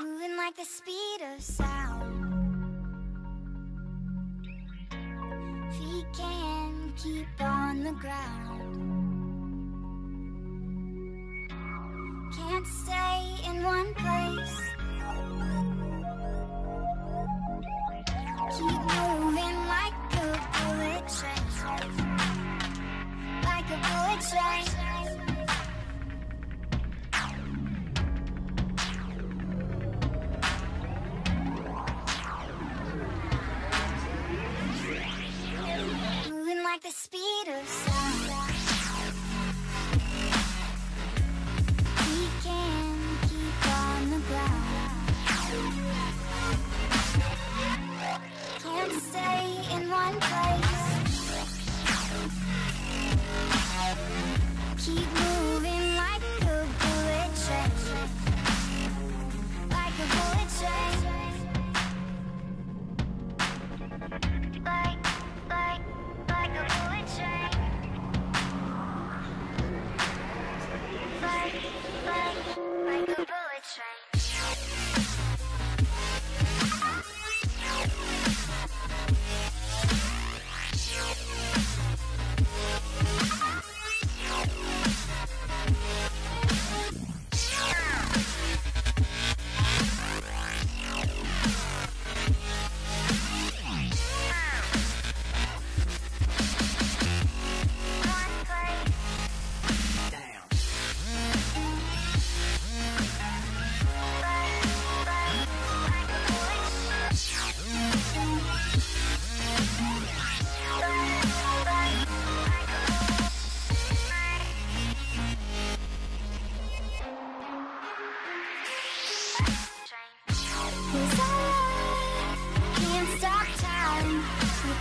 Moving like the speed of sound. Feet can keep on the ground. Can't stay in one place. Like the speed of sound. We can keep on the ground. Can't stay in one place. Keep moving a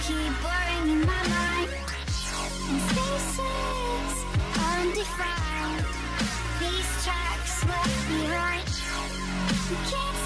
keep blurring in my mind. Spaces undefined. These tracks left can't see